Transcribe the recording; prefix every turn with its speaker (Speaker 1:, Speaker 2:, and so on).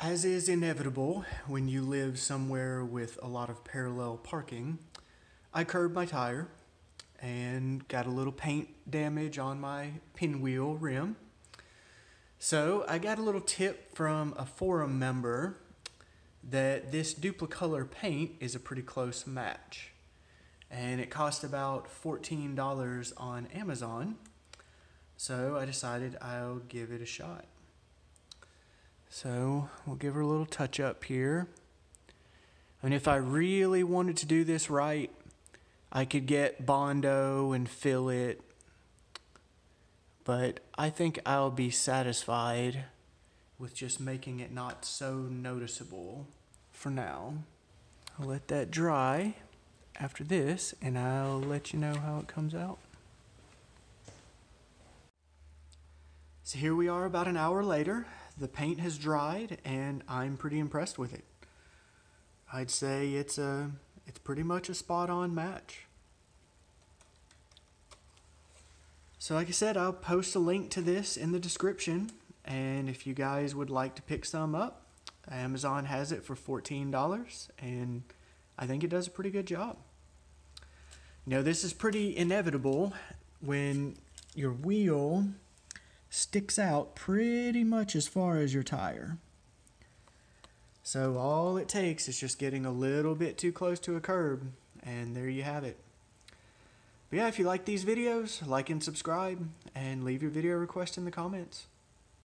Speaker 1: As is inevitable when you live somewhere with a lot of parallel parking, I curbed my tire and got a little paint damage on my pinwheel rim. So I got a little tip from a forum member that this Dupli-Color paint is a pretty close match. And it cost about $14 on Amazon. So I decided I'll give it a shot. So we'll give her a little touch up here. And if I really wanted to do this right, I could get Bondo and fill it. But I think I'll be satisfied with just making it not so noticeable for now. I'll let that dry after this and I'll let you know how it comes out. So here we are about an hour later. The paint has dried and I'm pretty impressed with it. I'd say it's a it's pretty much a spot on match. So like I said, I'll post a link to this in the description and if you guys would like to pick some up, Amazon has it for $14 and I think it does a pretty good job. You know, this is pretty inevitable when your wheel sticks out pretty much as far as your tire. So all it takes is just getting a little bit too close to a curb and there you have it. But yeah, if you like these videos, like and subscribe and leave your video request in the comments.